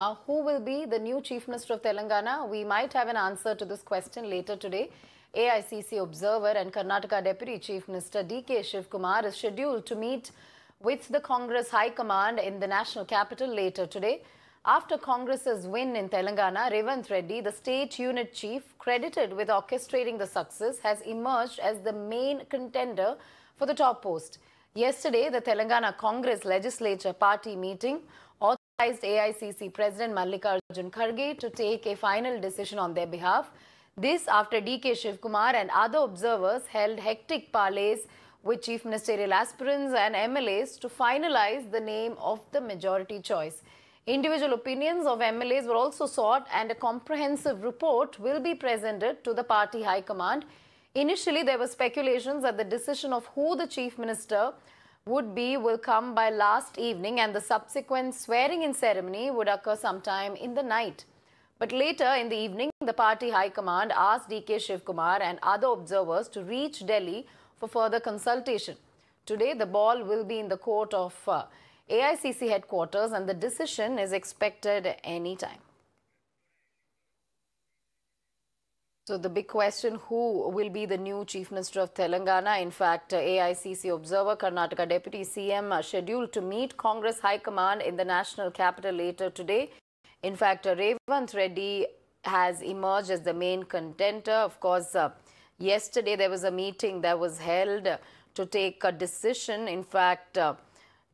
Uh, who will be the new Chief Minister of Telangana? We might have an answer to this question later today. AICC observer and Karnataka Deputy Chief Minister DK Shivkumar is scheduled to meet with the Congress High Command in the national capital later today. After Congress's win in Telangana, Revanth Reddy, the state unit chief credited with orchestrating the success, has emerged as the main contender for the top post. Yesterday, the Telangana Congress Legislature Party meeting AICC President Mallikarjun Kharge to take a final decision on their behalf. This after DK Shivkumar and other observers held hectic parleys with chief ministerial aspirants and MLAs to finalize the name of the majority choice. Individual opinions of MLAs were also sought and a comprehensive report will be presented to the party high command. Initially, there were speculations that the decision of who the chief minister would be will come by last evening and the subsequent swearing in ceremony would occur sometime in the night. But later in the evening, the party high command asked DK Shivkumar and other observers to reach Delhi for further consultation. Today, the ball will be in the court of uh, AICC headquarters and the decision is expected any time. So the big question, who will be the new Chief Minister of Telangana? In fact, AICC observer, Karnataka Deputy CM scheduled to meet Congress High Command in the national capital later today. In fact, Revanth Reddy has emerged as the main contender. Of course, uh, yesterday there was a meeting that was held to take a decision. In fact, uh,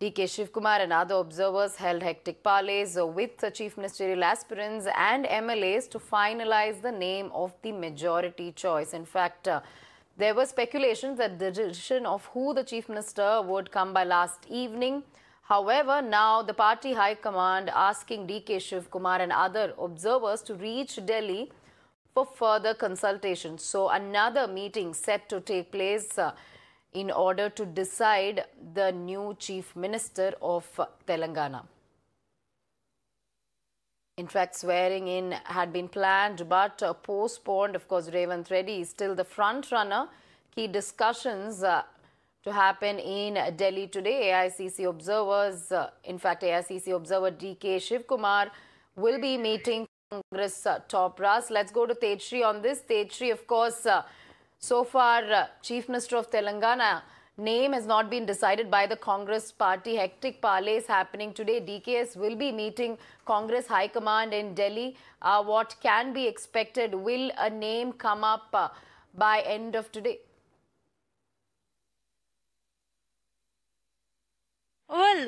DK Shivkumar and other observers held hectic parleys with the chief ministerial aspirants and MLAs to finalize the name of the majority choice. In fact, uh, there were speculations that the decision of who the chief minister would come by last evening. However, now the party high command asking DK Shivkumar and other observers to reach Delhi for further consultation. So another meeting set to take place uh, in order to decide the new chief minister of Telangana. In fact, swearing in had been planned but uh, postponed. Of course, Revanth Reddy is still the front runner. Key discussions uh, to happen in Delhi today. AICC observers, uh, in fact, AICC observer DK Shivkumar will be meeting Congress uh, top brass. Let's go to Tejshri on this. Tejshri, of course, uh, so far, uh, Chief Minister of Telangana name has not been decided by the Congress party. Hectic parleys happening today. DKS will be meeting Congress High Command in Delhi. Uh, what can be expected? Will a name come up uh, by end of today?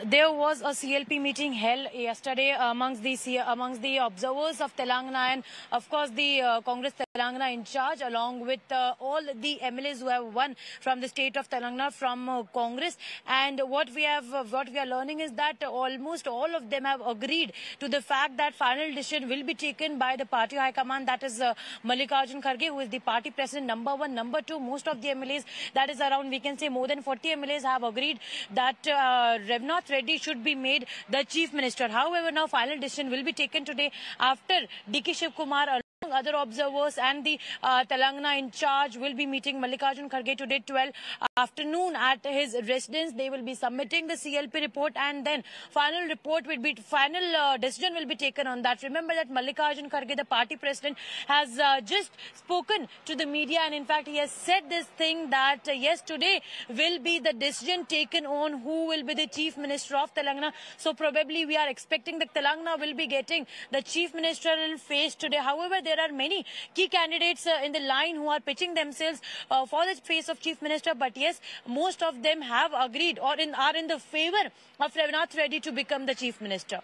There was a CLP meeting held yesterday amongst the amongst the observers of Telangana and, of course, the uh, Congress Telangana in charge, along with uh, all the MLAs who have won from the state of Telangana from uh, Congress. And what we have, what we are learning is that almost all of them have agreed to the fact that final decision will be taken by the party high command. That is uh, Mallikarjun Kharge, who is the party president. Number one, number two, most of the MLAs, that is around, we can say, more than 40 MLAs have agreed that. Uh, Revanth Reddy should be made the chief minister. However, now final decision will be taken today after DK Shiv Kumar other observers and the uh, Telangana in charge will be meeting Mallikarjun Kharge today 12 afternoon at his residence. They will be submitting the CLP report and then final report will be final uh, decision will be taken on that. Remember that Mallikarjun Kharge, the party president, has uh, just spoken to the media and in fact he has said this thing that uh, yes today will be the decision taken on who will be the chief minister of Telangana. So probably we are expecting that Telangana will be getting the chief ministerial face today. However, there are many key candidates uh, in the line who are pitching themselves uh, for the face of chief minister. But yes, most of them have agreed or in, are in the favor of Revanth Reddy to become the chief minister.